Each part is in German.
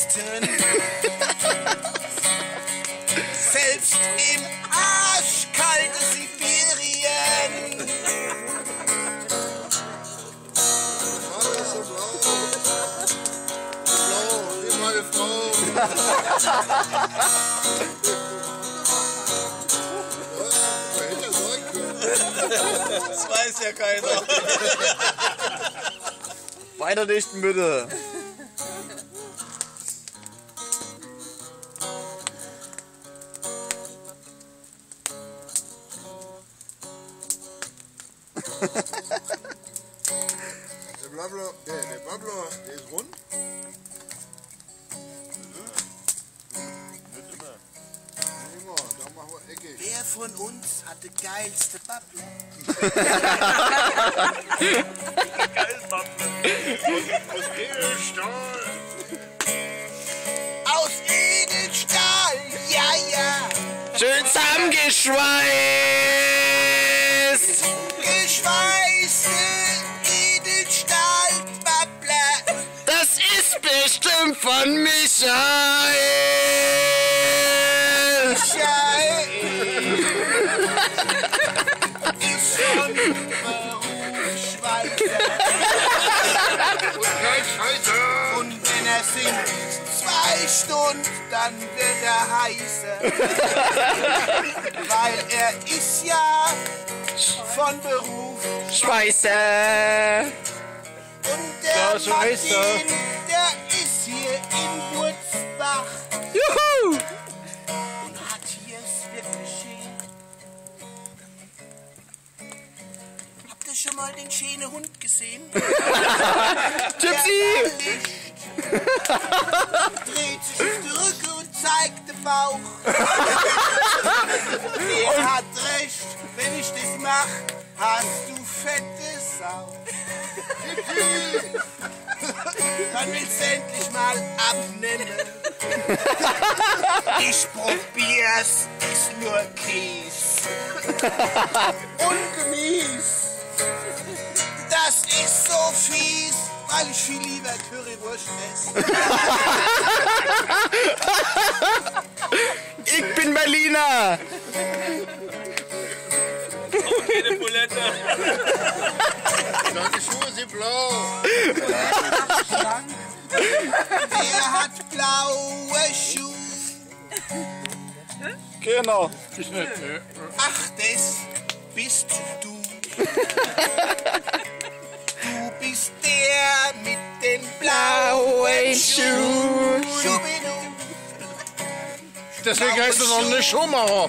Westen. Selbst im arschkalte Sibirien. Mann, ist so blau. Blau, wie meine Frau. Wer hätte das sein können? Das weiß ja keiner. Weiter dichten bitte. Der Blabla, der, der Blabla, der ist rund. Nicht immer, da machen wir eckig. Wer von uns hat die geilste Bubble? Aus Edelstahl, ja, ja. Schön zusammengeschweißt. Bestimmt von Michael. Schei. Ist schon Schweizer. Nein, Scheiße! Und wenn er singt zwei Stunden, dann wird er heißer. Weil er ist ja von Beruf Schweißer. und der. Martin, in Wurzbach Juhu. und hat hier es wirklich schön. Habt ihr schon mal den schönen Hund gesehen? Gypsy. Dreht sich auf die Rücke und zeigt den Bauch. Der hat recht, wenn ich das mach, hast du fette Sau. Dann willst du endlich mal abnehmen. Ich probier's, ist nur Käse. Und Gemüse. Das ist so fies, weil ich viel lieber Currywurst esse. Ich bin Berliner. Keine Bulette. Blau. Wer hat blaue Schuhe? Genau. Ach, das bist du. Du bist der mit den blauen Schuhen. Deswegen heißt er noch nicht Schuhmacher.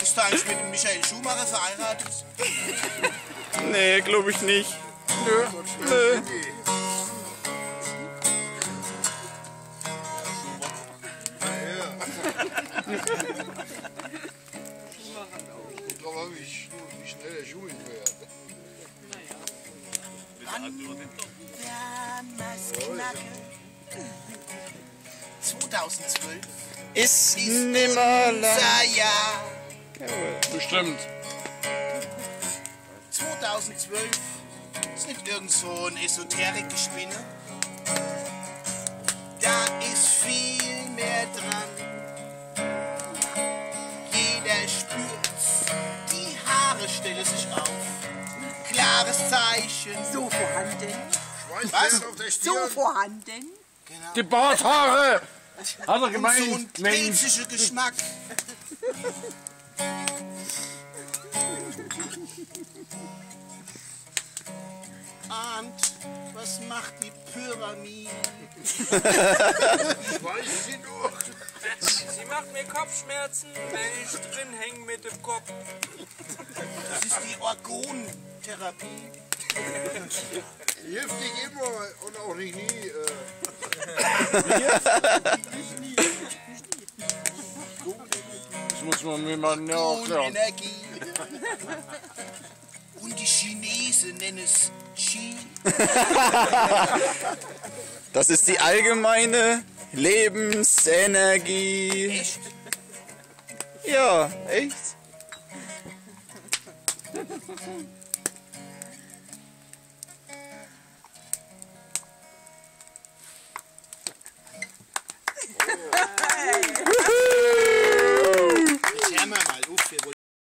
Bist du eigentlich mit Michael Schumacher verheiratet? Nee, glaube ich nicht. Nö. Nö. Kommt drauf an, wie, sch- wie schnell der Schuh hinfährt. Jammers Knacke. 2012 Ist nimmer lang. unser Jahr. Bestimmt. 2012 ist nicht irgend so ein Esoterik-Gespinne. Da ist viel mehr dran. Jeder spürt's, die Haare stellen sich auf. Klares Zeichen. So vorhanden. Der So vorhanden. Die Barthaare. Hat er Und so ein gemeint. Mensch. Geschmack. Und was macht die Pyramide? Schweiß sie durch. Sie macht mir Kopfschmerzen, wenn ich drin hänge mit dem Kopf. Das ist die Orgontherapie. Hilft nicht immer und auch nicht nie. Äh, Das muss man mir mal nachklären. Energie. Und die Chinesen nennen es Qi. Das ist die allgemeine Lebensenergie. Echt? Ja, echt?